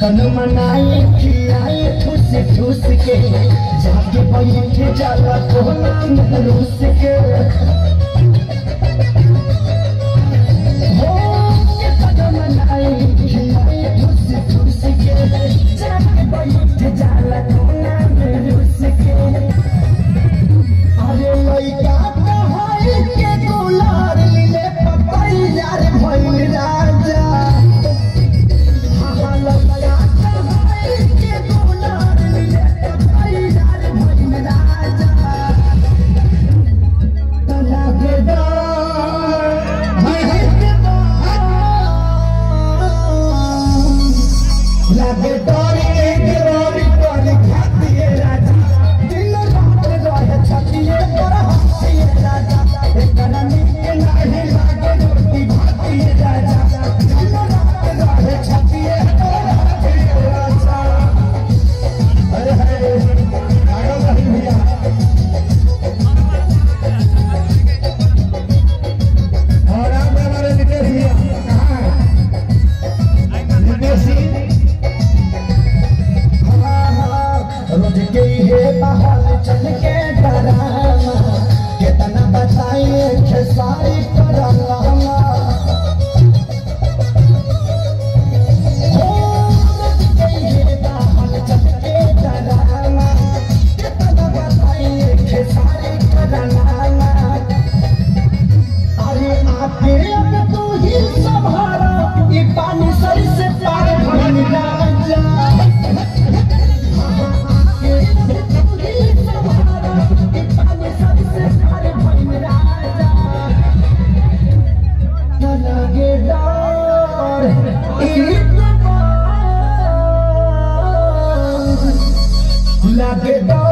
कदम मनाए खिलाए ठूस ठूस के जाके बैठे जाला कोलम रूस के राधे डोरी गई है माहौल चल के डरा कितना बचाइए खेसारी करा I did.